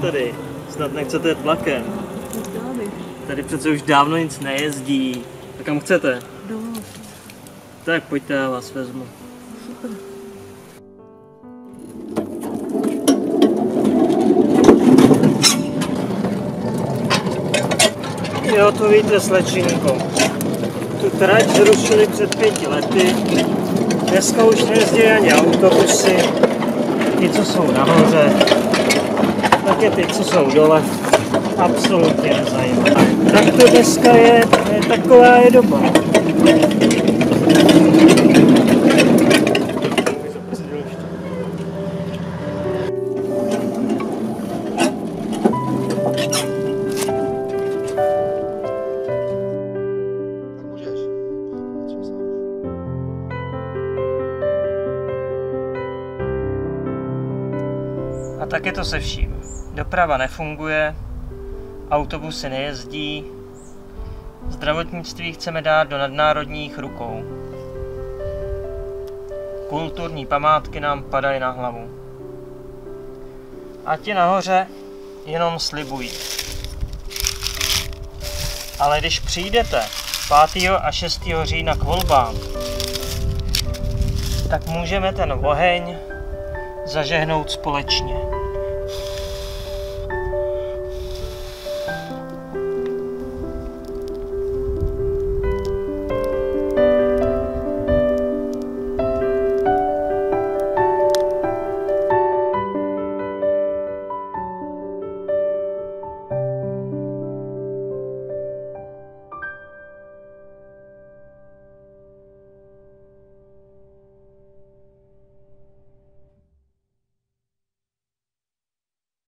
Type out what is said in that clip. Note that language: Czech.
tady. Snad nechcete. Chtěla bych. Tady přece už dávno nic nejezdí. Tak kam chcete? Domů. Tak pojďte, já vás vezmu. Super. Jo, to víte, slečinko. Tu trať zrušili před pěti lety. Dneska už nejezdí ani autobusy. Ti, co jsou nahoře, je ty, co jsou dole, absolutně nezajímá. Tak to dneska je, je taková je doba. A tak je to se vším. Doprava nefunguje, autobusy nejezdí, zdravotnictví chceme dát do nadnárodních rukou. Kulturní památky nám padají na hlavu. A ti nahoře jenom slibují. Ale když přijdete 5. a 6. října k volbám, tak můžeme ten oheň zažehnout společně.